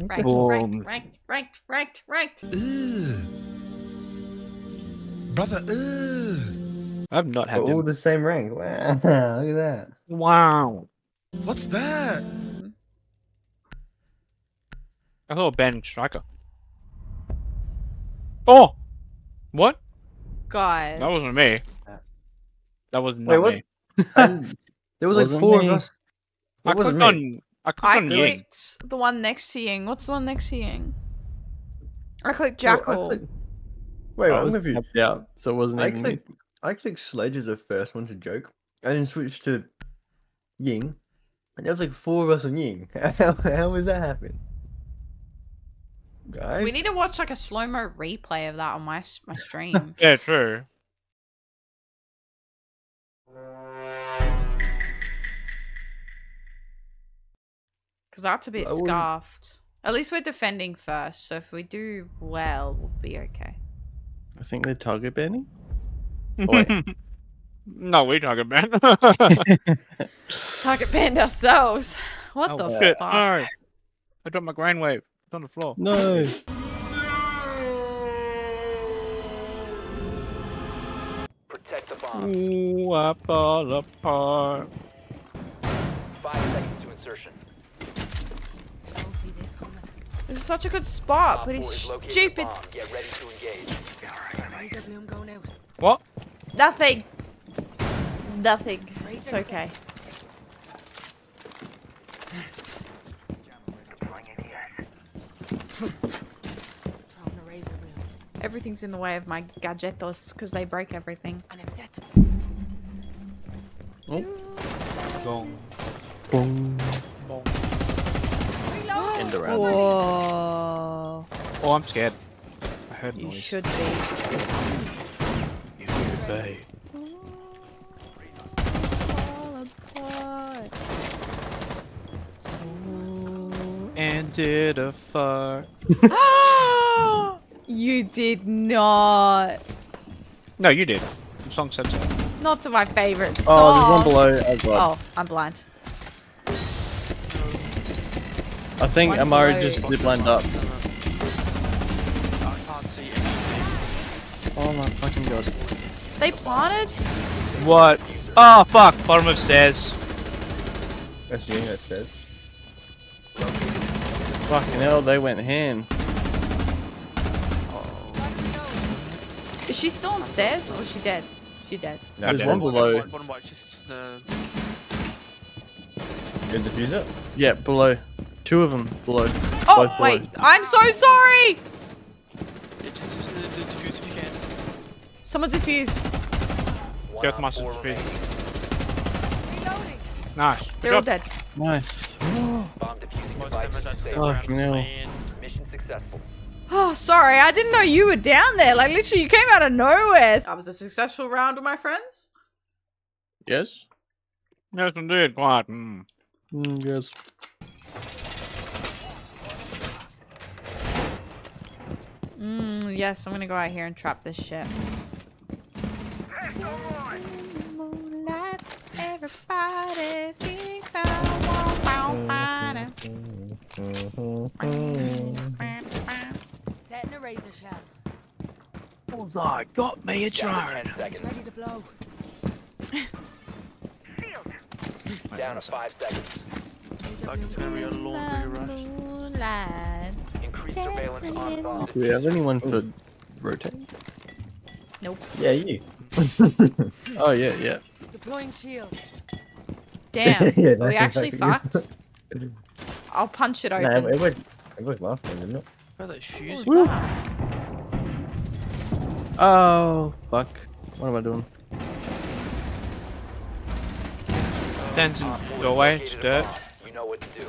Ranked, Boom. ranked, ranked, ranked, ranked, ranked. Ugh. Brother, ugh. I've not had We're all them. the same rank. Wow, look at that. Wow. What's that? I thought Ben Striker. Oh! What? Guys. That wasn't me. That was not Wait, what? me. Um, there was like Wasn't four me. of us. I It wasn't clicked me. on. I clicked I on Ying. the one next to Ying. What's the one next to Ying? I clicked Oh, I Jackal. clicked- Wait, oh, I I'm was confused. tapped out, so it wasn't I even me. I clicked Sledge as the first one to joke, and then switched to Ying, and there was like four of us on Ying. How, how was that happen? Guys, We need to watch like a slow mo replay of that on my my stream. Yeah, true. Because that's a bit I wouldn't- scarfed. At least we're defending first, so if we do well, we'll be okay. I think they're target banning. Wait. no, we talking Ben. Target banned ourselves. What oh, the shit. fuck? No. I dropped my grain wave. It's on the floor. No. Protect the bomb. Ooh, I fall apart. Five seconds to insertion. This is such a good spot, but he's is located a stupid. bomb. Get ready to engage. What? Nothing. Nothing. It's okay. Everything's in the way of my gadgetos because they break everything. Boom. Boom. Boom. End around. Whoa. Oh, I'm scared. I heard You noise. should be. You should be. Fall. And did a fart. you did not. No, you did. The song said so. Not to my favorite Oh, there's one below. as well. Oh, I'm blind. I think one Amaru below. just zip lined up. I can't see anything. Oh my fucking god. They planted? What? Oh, fuck. Bottom of stairs. that's Ying that says. Fucking hell, they went ham. Is she still on stairs or is she dead? She dead. No, There's okay. one below. One, one, one, just the. Good diffuser. Yeah, below. Two of them below. Oh, Both wait. below. I'm so sorry. Yeah, just, just the, the defuse if you can. Someone defuse. One Death Master defuse. remaining. Nice. They're all job. dead. Nice. Bomb defusing Most damage I took Fucking hell. Mission successful. Oh, sorry. I didn't know you were down there. Like, literally, you came out of nowhere. That was a successful round with my friends. Yes? Yes, indeed. Quiet. Mm. Mm, yes. Mm, yes, I'm gonna go out here and trap this shit. Moonlight, I Setting a razor shell. Bullseye got me a Down to drone. 10 seconds. Ready to blow. Down to five seconds. Like it's gonna be a laundry rush. Moonlight. Increase surveillance. Do we have anyone for rotate? Nope. Yeah, you. Oh yeah, yeah. Deploying shield. Damn. Yeah, Are we actually exactly- fucked? I'll punch it open. Nah, open. it worked. It worked last time, didn't it? Where are they What fuse? Oh fuck. What am I doing? Tens Op and go away. located It's dirt. You know what to do.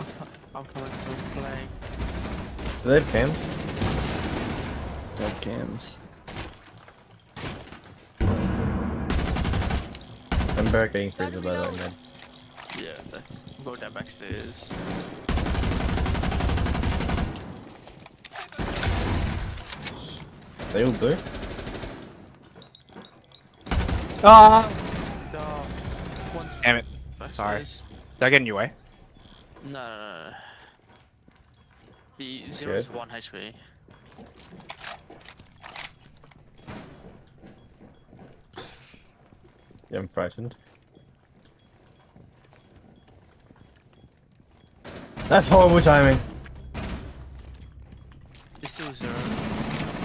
I'm coming for playing. Do they have cams? Got cams. I'm barricading freezer by the way, man. Yeah, they- I'm going down backstairs. They all do. Ah! Damn it. Sorry. backstairs. Did I get in your way? No, no, no, no. The zero is one HP. Yeah, I'm frightened. That's horrible timing. It's still zero.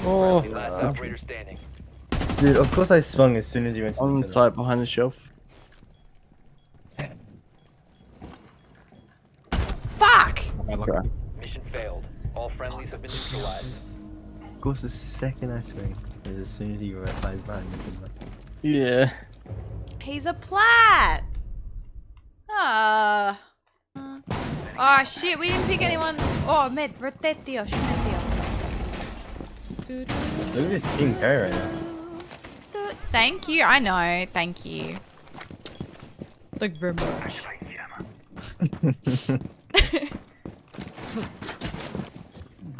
Oh, Last oh. operator standing. dude, of course I swung as soon as you went to On the the side behind the shelf. Fuck! Okay, Of course, the second I swing is as soon as he flies behind me. Yeah. He's a plat! Ah. Oh shit, we didn't pick anyone. Oh, med, rotate Dios, Look at this King K right now. Thank you, I know, thank you. Thank you very much.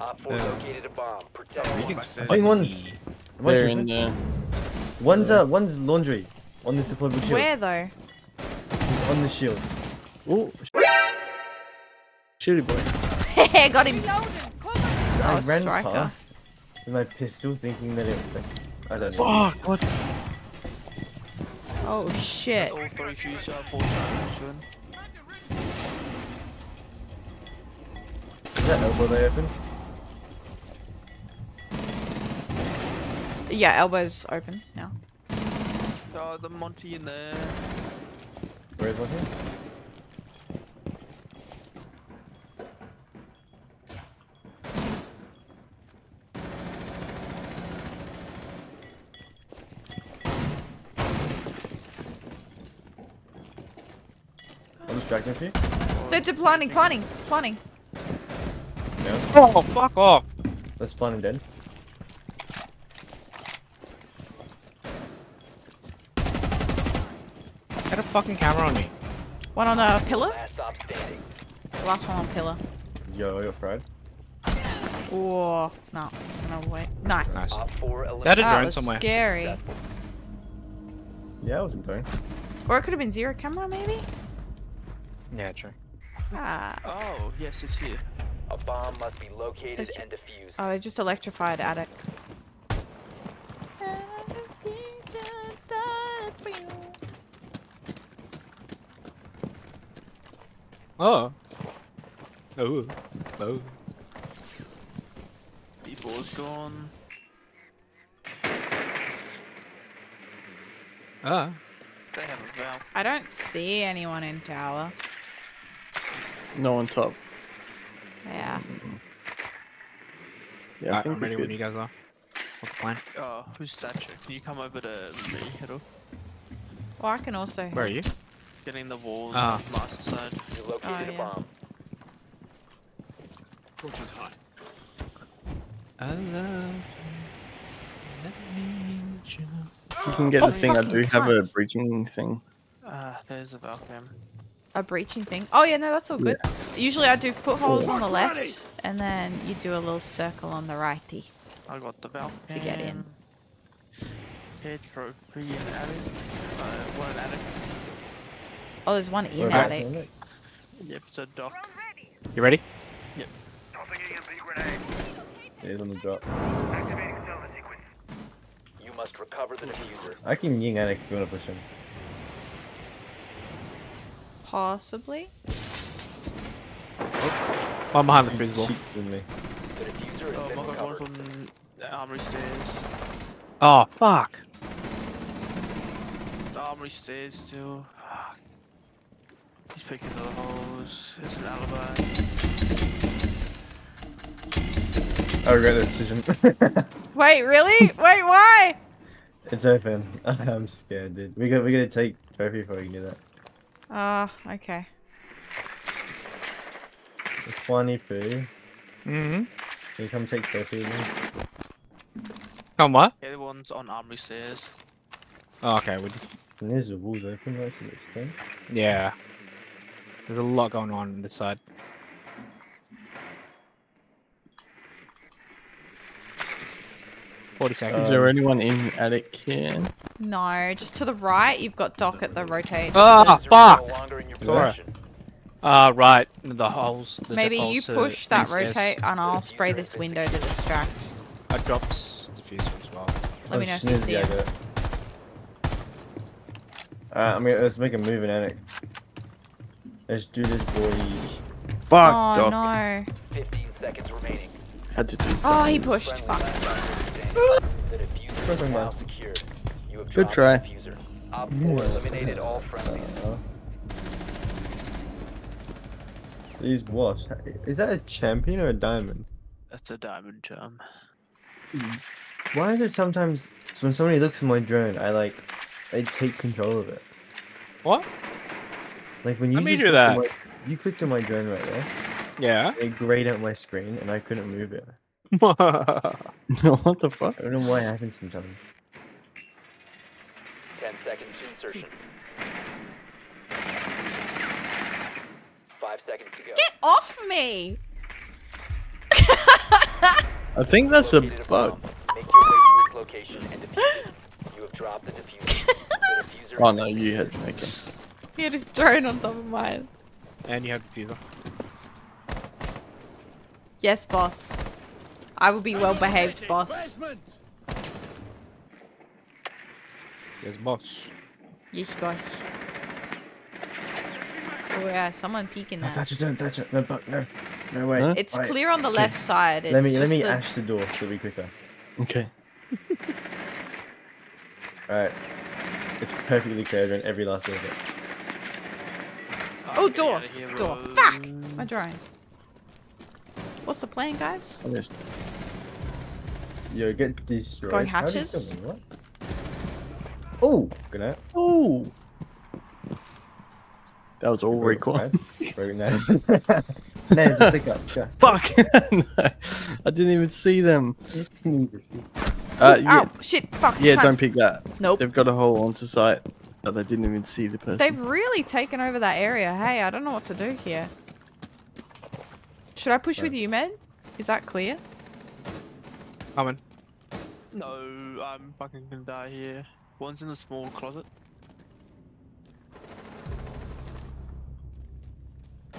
Op 4 Yeah. located a bomb. Protect You it. I think one's. They're in the. one's, uh, one's laundry on this deployable shield. Where though? On the shield. Oh. Shooty boy. Got him. I Oh, ran striker. past with my pistol thinking that it. I don't know. Fuck! What? Oh shit. All three fuse four charges. Is that elbow they open? Yeah, elbows open now. Oh, the Monty in there. Where is Monty? I'm distracting you. They're de- planning, planning, planning. No. Oh, fuck off. Let's plan him dead. Get a fucking camera on me. One on the pillar. Last. Last one on pillar. Yo, you're fried. Oh no, no wait. Nice. Nice. Op 4 That eliminated. That drone was somewhere. scary. Yeah, I wasn't playing. Or it could have been zero camera, maybe. Yeah, true. Ah. Oh, yes, it's here. A bomb must be located There's- and defused. Oh, they just electrified attic. Oh. Oh. Oh. B4's gone. Ah. They have a valve. I don't see anyone in tower. No on top. Yeah. Yeah, I Alright, think I'm we're ready when you guys are. What's the plan? Oh, who's Thatcher? Can you come over to me, Hero? Well, I can also. Where are you? Getting the walls Ah. on the master side. You located Oh, a yeah. bomb. I love you. If you can get Oh, the thing, I fucking do have a breaching thing. Ah, there's a valve cam. A breaching thing. Oh yeah, no, that's all good. Usually I do footholes on the left, and then you do a little circle on the righty. I got the valve To get in. Head trophy in attic. Uh, one in attic. Oh, there's one in Whereabouts attic. on? Yep, it's a dock. You ready? Yeah, he's on the drop. You must recover the diffuser. I can ying attic if you want to push him. Possibly. Oh, one behind the He crucible. cheats with me. The diffuser has Oh, been my god, one from the armory stairs. Oh, fuck. The armory stairs still. Fuck. He's picking the holes. There's an alibi. I regret the decision. Wait, really? Wait, why? it's open. I'm scared, dude. We got we gotta take trophy before we can do that. Ah, okay. It's funny poo. Mm-hmm. Can you come take trophy with me? Come what? Yeah, The one's on armory stairs. Oh, okay. We just, And there's the walls open, right? So it's okay. yeah. There's a lot going on on this side. Forty seconds. Is there anyone in attic here? No, just to the right, you've got Doc at the rotate. Ah, Diffuser is fuck! No longer in your Sora. Ah, right. The holes. The Maybe you uh, push that these, rotate and I'll spray this window to distract. I dropped diffuser as well. Let me know if you see it. Alright, I'm gonna let's make a move in Attic. Let's do this, boys. Fuck, oh Doc. no. 15 seconds remaining. Had to do Oh, he pushed. Fuck. last operator standing. The diffuser is Perfect, now man. secured. You have Good try. the diffuser. Op 4 eliminated all friendlies. Uh, these what? Is that a champion or a diamond? That's a diamond charm. Why is it sometimes when somebody looks at my drone, I like, I take control of it. What? Like when you Let me just do that. my- you clicked on my drone right there. Yeah. It grayed out my screen and I couldn't move it. what the fuck? I don't know why it happens sometimes. 10 seconds to insertion. 5 seconds to go. Get off me! I think that's a bug. Make your way to its location and defuse it. You have dropped the diffuser. The diffuser Oh no, you had okay. He had his drone on top of mine. and you have diffuser. Yes, boss. I will be well behaved, boss. There's boss. Yes, boss. Oh yeah, someone peeking No, there. Thatcher, don't Thatcher. No, but no, no way. Huh? It's Wait, clear on the left side. It's Let me let me the- ash the door so it'll be quicker. Okay. Alright. It's perfectly clear in every last bit of it. Oh, get door. here, Door. bro. Fuck! My drone. What's the plan, guys? I missed. Yo, get destroyed. Going How did it hatches? kill me? What? Oh, good night. Oh. That was all very recall. right? Broke, no. no, it's a pickup. Just. Fuck! no, I didn't even see them. Uh, yeah, Oh, shit, fuck. yeah, cunt. don't pick that. Nope. They've got a hole onto site that they didn't even see the person. They've really taken over that area. Hey, I don't know what to do here. Should I push with you, Med? Is that clear? Coming. No, I'm fucking gonna die here. One's in the small closet.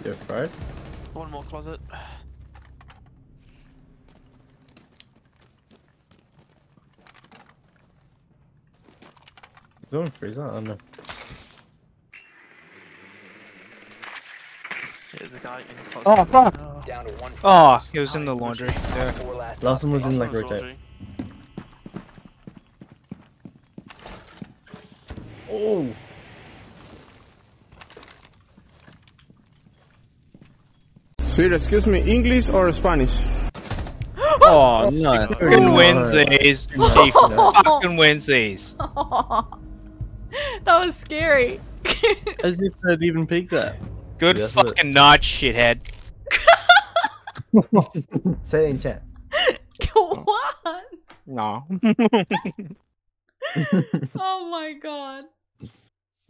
You're fried? One more closet. Is there one freezer? I don't know. There's a guy in the. Oh, fuck. Oh. down to one. Oh, friendly. he was in the laundry. Yeah. Last Last one was in like rotate. laundry. Oh! Sir, excuse me, English or Spanish? Oh no! Fucking. Wednesdays. He fucking Wednesdays. That was scary. As if they'd even pick that. Good That's what- fucking night, shithead. Say it in chat. what? No. Oh my god.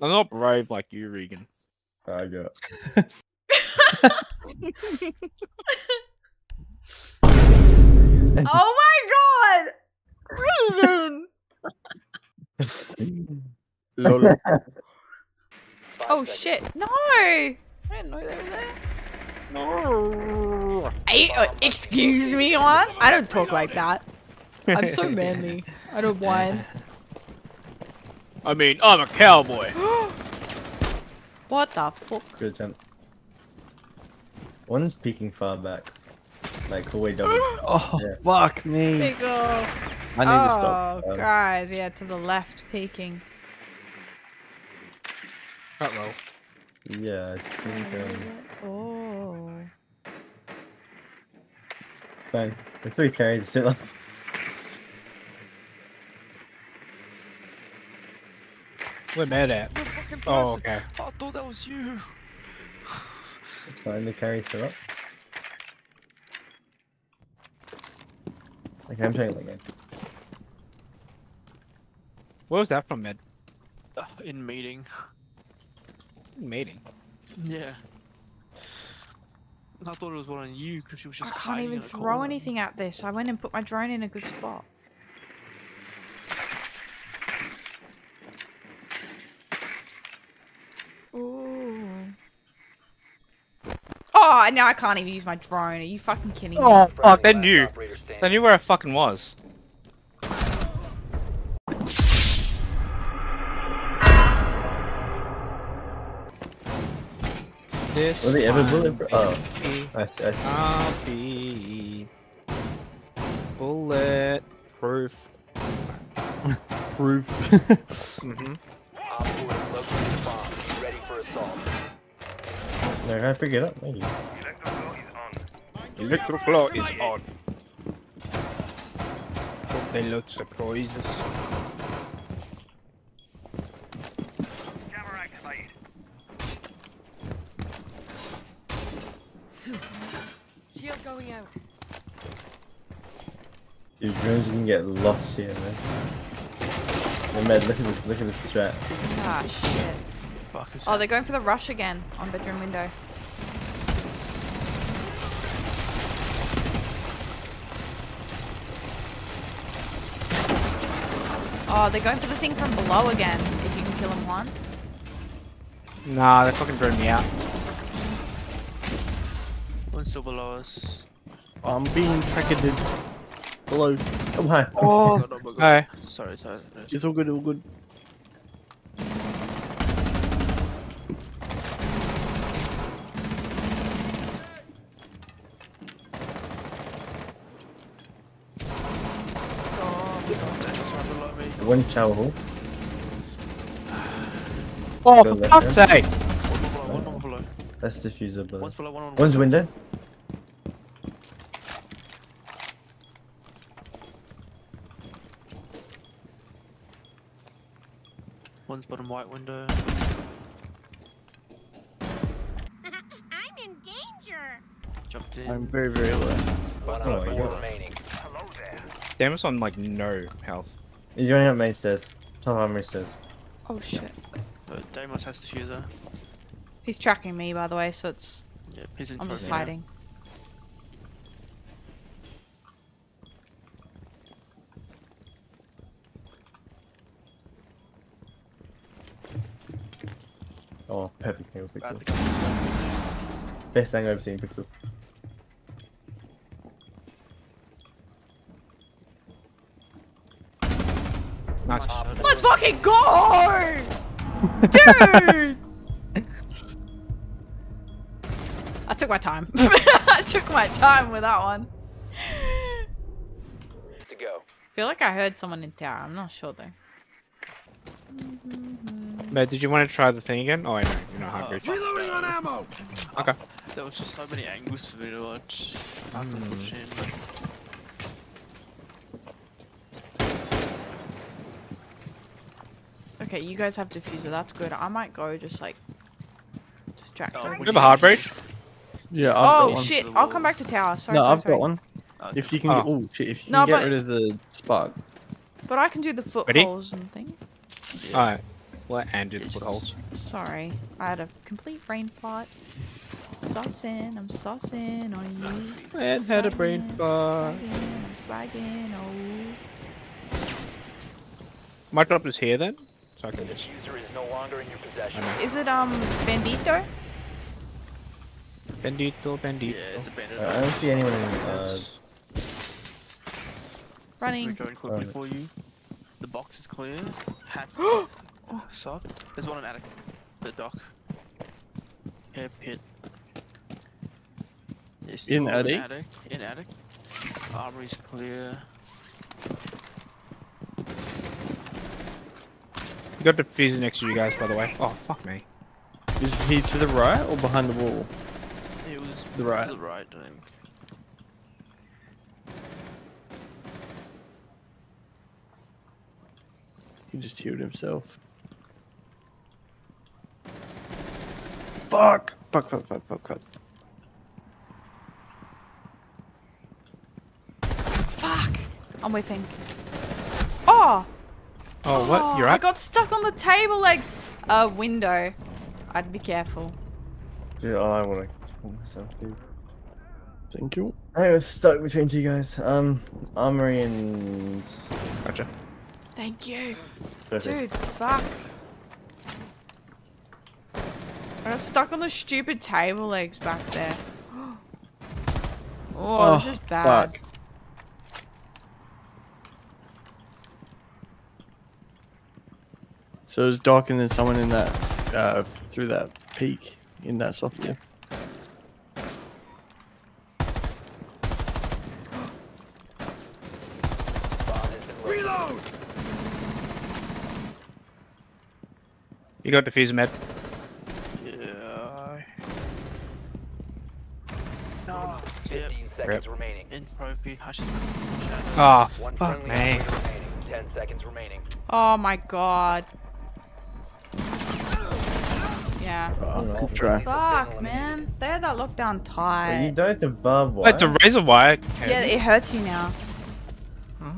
I'm not brave like you, Regan. I got. Oh my god! Regan! Lol. Five Oh seconds. shit. No! I didn't know they were there. No. Hey, uh, excuse me, on? I don't talk like that. I'm so manly. I don't whine. I mean, I'm a cowboy. What the fuck? Good attempt. One's peeking far back. Like, all the way double. Oh Yeah. fuck me! Big ol' I need to stop. Oh, Um, guys, yeah, to the left, peeking. Uh-oh. Yeah, I think, um, Oh. fine. The three carries still up. Where Matt at? The fucking Oh, person. okay. I thought that was you. It's fine, the carry's still up. Okay, I'm trying again. Where was that from, Med? Uh, in meeting. Meeting. Yeah. I thought it was one on you because she was just. I can't even throw corner. anything at this. I went and put my drone in a good spot. Ooh. Oh, now I can't even use my drone. Are you fucking kidding me? Oh fuck, they Friendly knew. last. They knew where I fucking was. This Was he ever one, oh. bulletproof? Oh. baby, I, I, I'll be bullet proof. Proof. Op 4 has located the bomb. Be ready for assault. no, can I pick it up? Thank you. Electroflow is on. Hope they look surprises. Shield going out. Dude, drones can get lost here, man. Hey, Med, look at this, look at this strat. Ah, shit. Fuck Oh, they're going for the rush again on bedroom window. Oh, they're going for the thing from below again. If you can kill him one. Nah, they fucking drove me out. One's still below us. Oh, I'm being targeted. Below. Oh, hi. Oh, God, oh my God. Hi. Sorry, sorry. sorry. it's all good, all good. Just right below me. One shower hall. Oh, Go for left, fuck's sake! One more below, one more below. That's diffuser, but One's below, one on one's window. One's bottom white window. I'm in danger. Jumped in. I'm very, very low. One Oh op my 4 God. remaining. Damn, it's on like no health. He's running up main stairs. Top armory stairs. Oh shit. Uh, Deimos has the fuser. He's tracking me, by the way, so it's. Yeah, he's in I'm just of me now. Oh, perfect angle Right, pixel. Best thing I've ever seen pixel. Nice. Nice. Let's fucking go! Dude! I took my time. I took my time with that one. To go. feel like I heard someone in tower. I'm not sure though. Mm-hmm. But did you want to try the thing again? Oh, I know. You're not Uh, hungry. fuck Reloading on ammo! Okay. There was just so many angles for me to watch. I couldn't. Okay, you guys have diffuser. That's good. I might go just like distract Oh, her. would You have a hard breach? Yeah, I've got Oh one. shit! I'll come back to tower. Sorry, no, sorry, I've sorry. got one. Okay. If you can Oh. get, oh shit, if you No, can get but- rid of the spark. But I can do the footholes and thing. Alright. Well, and do the Yes. footholes. Sorry, I had a complete brain fart. Sussing, I'm sussing on you. And had a brain Swaggin', fart. swaggin', I'm swagging, oh. Might drop this here then, so I can just. User is no longer in your possession. I. Is it um Bandito? Bendito, Yeah, bendito. it's a bandit. Uh, I don't see anyone in. Uh, Running. Rejoin quickly Alright. for you. The box is clear. Hat. Oh, soft. There's one in attic. The dock. Hair pit. There's In still attic? In attic. In attic. Armory's clear. You got the freezer next to you guys, by the way. Oh, fuck me. Is he to the right or behind the wall? It was The right. To the right, I think. He just healed himself. Fuck! Fuck, fuck, fuck, fuck, fuck. Fuck! I'm waiting. Oh! Oh, what? You're I got stuck on the table legs. A window. I'd be careful. dude, oh, I want to kill myself, dude. Thank you. I was stuck between two guys. Um, armory and. Gotcha. Thank you. Perfect. Dude, fuck. I got stuck on the stupid table legs back there. Oh, this Oh, is bad. fuck. So it was Doc and then someone in that, uh, through that peak in that software. Bomb has been located. Reload! You got diffuser med. Yeah. No. Yep. 15 seconds remaining. In trophy. I should Oh, One fuck me. remaining. 10 seconds remaining. Oh my god. Yeah. Oh, no. good try. Fuck, man. They had that lockdown But you tight. don't above Wait, the razor wire. Yeah, it hurts you now.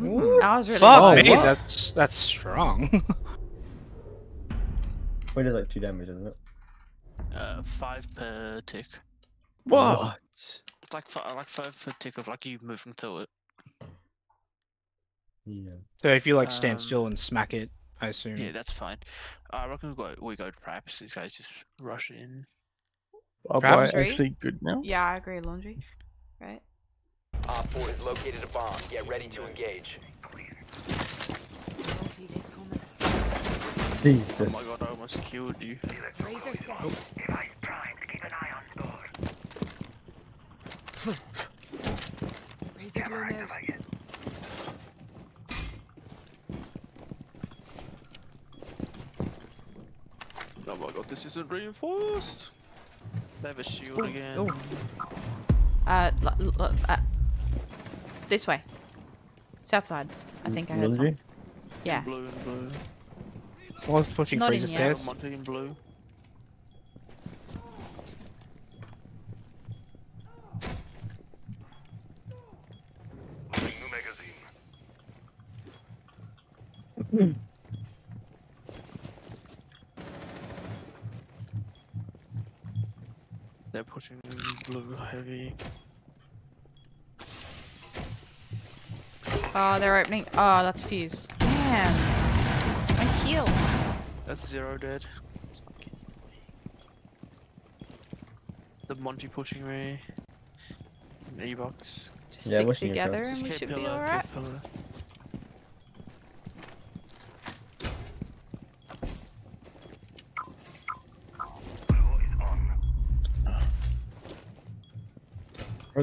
Ooh. That was really Fuck Oh, me, what? that's that's strong. we did like two damage, isn't it? Uh, five per tick. What? It's like fi- like five per tick of like you moving through it. Yeah. so if you like stand Um, still and smack it, I assume. Yeah, that's fine. I reckon we go we go to practice. These guys just rush in. Are Perhaps actually good now? Yeah, I agree. Laundry. Right? Op 4 has located a bomb. Get ready to engage. Don't see this coming. Jesus. Oh my god, I almost killed you. Razor set. Razor blown out. Oh my god, this isn't reinforced. They have a shield again. ooh. Uh, l- l- l- uh, this way. South side. I think I heard something. Yeah. Blue and blue. I was pushing Not in freezer yet. stairs. Monty in blue. They're pushing blue heavy. Oh, they're opening. Oh, that's fuse. Damn. My heal. That's zero dead. The Monty pushing me. An E-box. Just Yeah, stick together and we should be alright.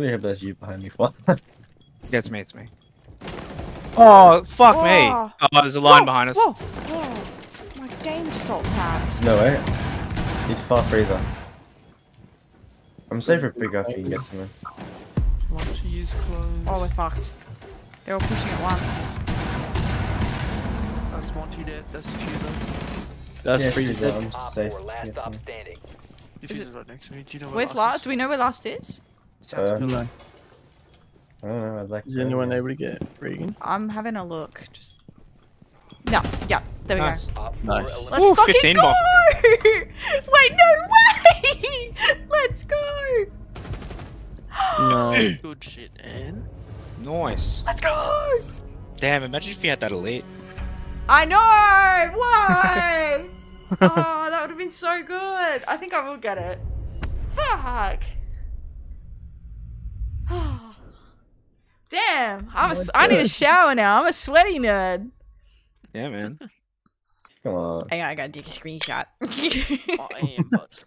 Really hope that's you behind me. What? Yeah, it's me, it's me. Oh, oh fuck me. Oh, there's a line Whoa, behind us. Whoa, whoa. My danger salt tabbed. no way. He's far freezer. I'm safe for big after you can get to me. Monty is close. Oh, we're fucked. They're all pushing at once. That's Monty dead. That's Diffuser. That's Yeah, freezer. freezer. I'm Op safe. 4 last Yeah, stop yeah. standing. Diffuser's right next to me. Do you know where Where's last? last? is? Do we know where last is? South Uh, pillar. I don't know. I'd like. Is to- anyone able to get Regan? I'm having a look. Just. No, yeah, there we Nice. go. Op 4 Nice. eliminated. Let's Ooh, fucking 15 go! Wait, no way! Let's go! No. Good shit, man. Nice. Let's go! Damn, imagine if you had that elite. I know! Why? oh, that would have been so good. I think I will get it. Fuck. Damn, I'm a, s- I need a shower now. I'm a sweaty nerd. Yeah, man. Come on. Hang on, I gotta take a screenshot. I am, but